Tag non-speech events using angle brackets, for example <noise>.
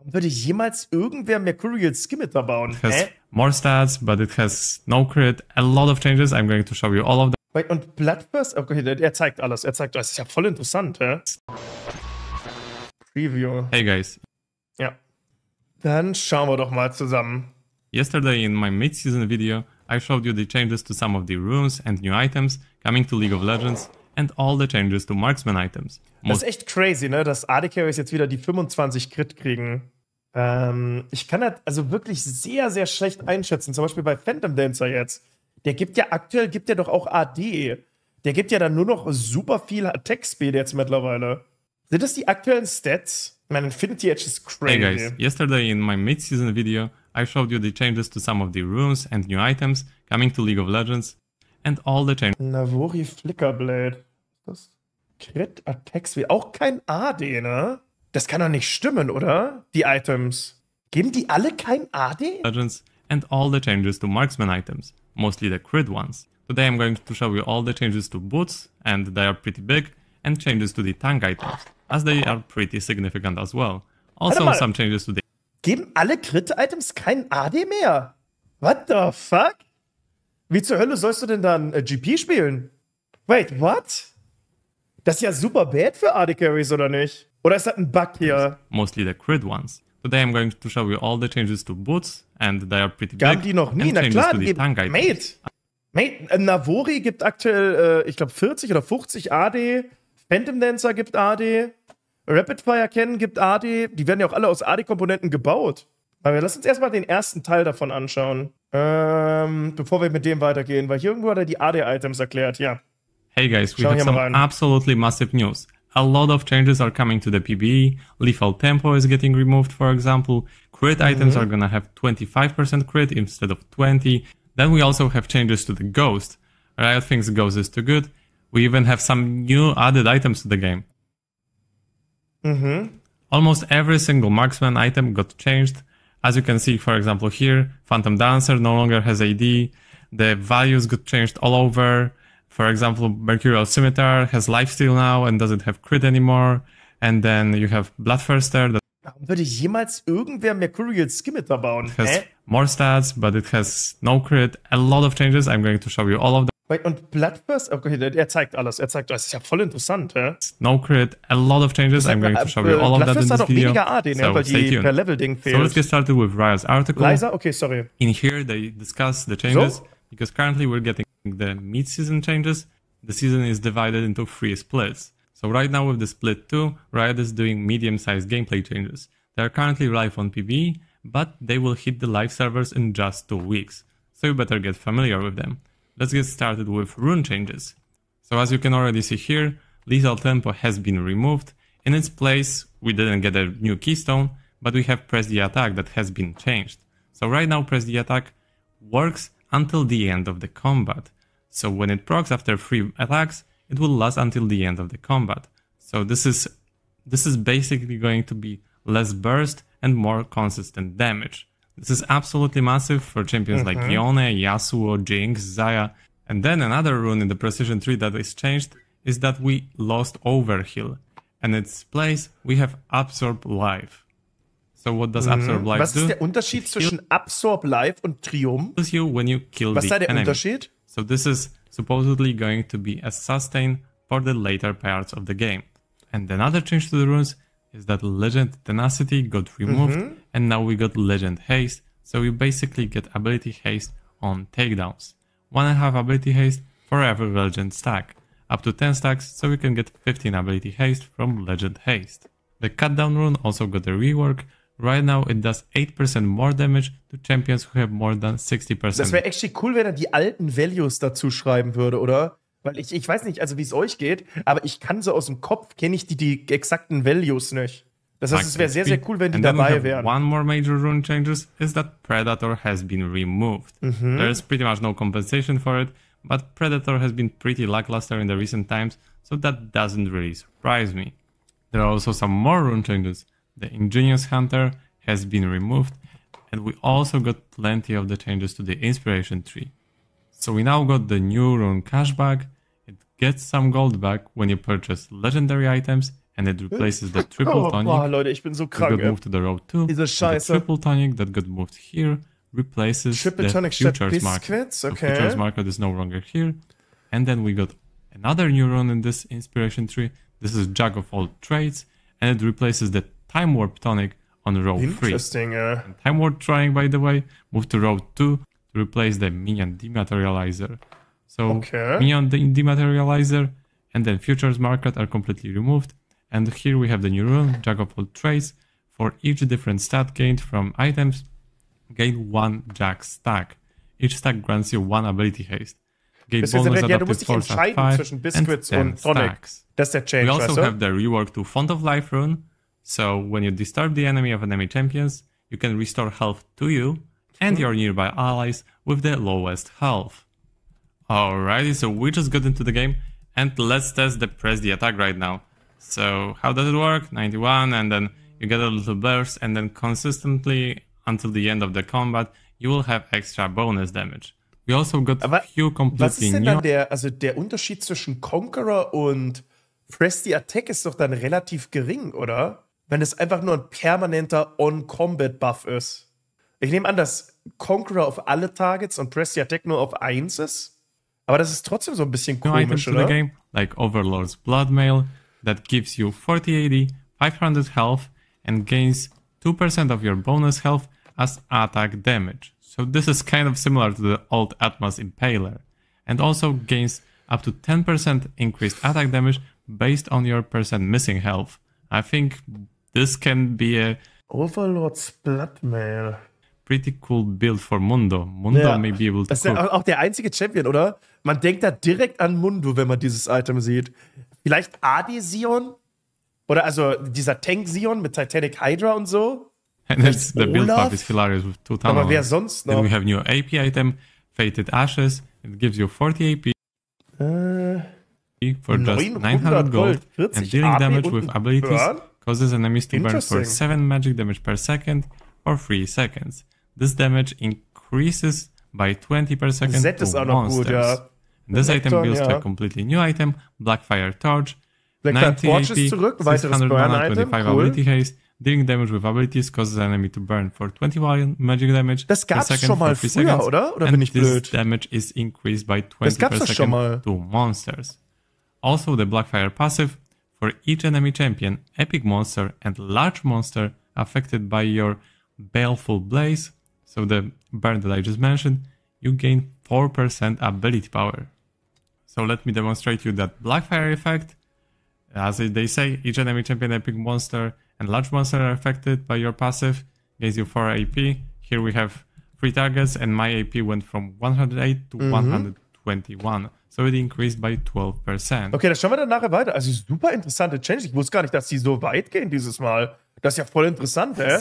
Warum würde jemals irgendwer Mercurial Skimitar bauen? It has Hä? more stats, but it has no crit. A lot of changes. I'm going to show you all of them. Wait, und Bloodburst? Okay, der- er zeigt alles. Er zeigt alles. Das ist ja voll interessant, hä? Preview. Hey guys, Ja. Dann schauen wir doch mal zusammen. yesterday in my mid-season video, I showed you the changes to some of the rooms and new items coming to League of Legends and all the changes to marksman items. Das Most ist echt crazy, ne? Dass AD Carries jetzt wieder die 25 Crit kriegen. Ähm, ich kann das also wirklich sehr, sehr schlecht einschätzen. Zum Beispiel bei Phantom Dancer jetzt. Der gibt ja aktuell, gibt ja doch auch AD. Der gibt ja dann nur noch super viel Attack Speed jetzt mittlerweile. Sind das die aktuellen Stats? Mein Infinity Edge ist crazy. Hey guys, yesterday in my mid-season video, I showed you the changes to some of the rooms and new items coming to League of Legends and all the changes Navori Flickerblade. Was? Crit Attack Speed. Auch kein AD, ne? Das kann doch nicht stimmen, oder? Die Items. Geben die alle kein AD? Legends and all the changes to marksman items, mostly the crit ones. Today I'm going to show you all the changes to boots, and they are pretty big, and changes to the tank items, as they are pretty significant as well. Also some changes to the Geben alle Crit-Items kein AD mehr? What the fuck? Wie zur Hölle sollst du denn dann äh, GP spielen? Wait, what? Das ist ja super bad für AD Carries, oder nicht? Oder ist das ein Bug hier? mostly the crit ones. Today I'm going to show you all the changes to boots, and they are pretty Gaben big, die noch nie? Na klar, die. Mate. Mate, äh, Navori gibt aktuell, äh, ich glaube, 40 oder 50 AD. Phantom Dancer gibt AD. Rapid Fire Cannon gibt AD. Die werden ja auch alle aus AD-Komponenten gebaut. Aber lass uns erstmal den ersten Teil davon anschauen. Ähm, bevor wir mit dem weitergehen, weil hier irgendwo hat er die AD-Items erklärt, ja. Hey guys, we Schau have some rein. absolutely massive news. A lot of changes are coming to the PBE. Lethal Tempo is getting removed, for example. Crit Mm-hmm. items are gonna have 25% crit instead of 20. Then we also have changes to the Ghost. Riot thinks Ghost is too good. We even have some new added items to the game. Mhm. Almost every single marksman item got changed. As you can see, for example, here, Phantom Dancer no longer has AD. The values got changed all over. For example, Mercurial Scimitar has lifesteal now and doesn't have crit anymore. And then you have Bloodthirster that Warum würde jemals irgendwer Mercurial Scimitar bauen? has Hä? more stats, but it has no crit. A lot of changes. I'm going to show you all of them. Wait, und Bloodburst? Okay, der- er zeigt alles. Er zeigt alles. Das ist ja voll interessant, hä? No crit. A lot of changes. I'm going to show you all of that in this video. weniger AD? So weil die per tuned. Level-Ding So let's fehlt. get started with Riot's article. Leiser? Okay, sorry. in here they discuss the changes So? because currently we're getting the mid-season changes the season is divided into three splits so right now with the split 2 riot is doing medium-sized gameplay changes they are currently live on PBE but they will hit the live servers in just two weeks so you better get familiar with them let's get started with rune changes so as you can already see here lethal tempo has been removed in its place we didn't get a new keystone but we have press the attack that has been changed so right now press the attack works until the end of the combat. So when it procs after three attacks, it will last until the end of the combat. So this is this is basically going to be less burst and more consistent damage. This is absolutely massive for champions like mm-hmm. Yone, Yasuo, Jinx, Xayah. And then another rune in the precision tree that is changed is that we lost overheal. And in its place we have absorb life. So what does mm-hmm. absorb life Was do? ist der Unterschied zwischen Absorb Life und Triumph? You when you kill Was the enemy. Unterschied? So this is supposedly going to be a sustain for the later parts of the game. And another change to the runes is that Legend Tenacity got removed mm-hmm. And now we got Legend Haste. So you basically get ability haste on takedowns. One and a half ability haste for every Legend stack. Up to 10 stacks so you can get 15 ability haste from Legend Haste. The cutdown rune also got a rework. Right now it does 8% more damage to champions who have more than 60% Das wäre echt cool, wenn er die alten Values dazu schreiben würde, oder? Weil ich, ich weiß nicht, also wie es euch geht, aber ich kann so aus dem Kopf, kenne ich die, die exakten Values nicht. Das heißt, es wäre sehr, sehr cool, wenn die And then we dabei wären. One more major rune changes is that Predator has been removed. Mhm. There is pretty much no compensation for it, but Predator has been pretty lackluster in the recent times, so that doesn't really surprise me. There are also some more rune changes. The Ingenious Hunter has been removed, and we also got plenty of the changes to the Inspiration tree. So we now got the new rune cashback. It gets some gold back when you purchase legendary items and it replaces the <laughs> oh, triple Oh, tonic boah, Leute, ich bin so that krank. got moved to the road 2. Diese and The triple tonic that got moved here replaces Triple the tonic futures market. So okay. futures market is no longer here. And then we got another neuron in this inspiration tree. This is Jack of all trades, and it replaces the time warp tonic on row 3. Interesting, äh. Time Warp Trying, by the way, moved to row 2 to replace the Minion Dematerializer. So, Okay. Minion de- Dematerializer and then Futures Market are completely removed. And here we have the new rule, Jack of all trades. For each different stat gained from items, gain one Jack stack. Each stack grants you one ability haste. Gain jetzt bonus ja, du musst dich entscheiden 5 zwischen and Biscuits 10 und Tonic. stacks. Das ist der We also weißt du? have the rework to Font of Life rune. So when you disturb the enemy of enemy champions, you can restore health to you and your nearby allies with the lowest health. Alrighty, so we just got into the game and let's test the press the attack right now. So how does it work? 91 and then you get a little burst and then consistently until the end of the combat you will have extra bonus damage. We also got Aber few Was completely ist denn dann der, also der Unterschied zwischen Conqueror und Press the Attack ist doch dann relativ gering, oder? Wenn es einfach nur ein permanenter On-Combat-Buff ist. Ich nehme an, dass Conqueror auf alle Targets und Press the Attack nur auf eins ist. Aber das ist trotzdem so ein bisschen komisch, the oder? game, like Overlord's Bloodmail, that gives you 40 AD, 500 health, and gains 2% of your bonus health as attack damage. So this is kind of similar to the old Atma's Impaler, and also gains up to 10% increased attack damage based on your percent missing health. I think this can be a Overlord's Bloodmail. pretty cool build for Mundo. Mundo Ja. may be able to Das ist ja auch der einzige Champion, oder? Man denkt da direkt an Mundo, wenn man dieses Item sieht. Vielleicht Adi Sion? Oder also dieser Tank Sion mit Titanic Hydra und so? And it's, the build Olaf? is hilarious with two Aber wer sonst Then noch? we have new AP item, Fated Ashes. It gives you 40 AP Äh, for just 900 900 gold and 40 dealing AP damage und with abilities Burn? causes enemies to burn for Interesting. 7 magic damage per second for 3 seconds. This damage increases by 20 per second Zed ist auch noch monsters. gut, ja. This item builds to ja. a completely new item, Blackfire Torch. Blackfire 90 Torch ist zurück, weiteres Burn-Item, 625 cool. ability haste. Dealing damage with abilities causes enemy to burn for 21 magic damage. Das gab's second schon mal früher, seconds. oder? Oder bin ich blöd? this damage is increased by 20 Das gab's per schon mal. to monsters. Also, the Blackfire passive for each enemy champion, epic monster, and large monster affected by your baleful blaze. So the burn that I just mentioned, you gain 4% ability power. So let me demonstrate you that Blackfire effect. As they say, each enemy champion, epic monster, and large monster are affected by your passive. Gains you 4 AP. Here we have three targets, and my AP went from 108 to mm-hmm. 121. So it increased by 12%. Okay, das schauen wir dann nachher weiter. Also super interessante Change. Ich wusste gar nicht, dass die so weit gehen dieses Mal. Das ist ja voll interessant, hä?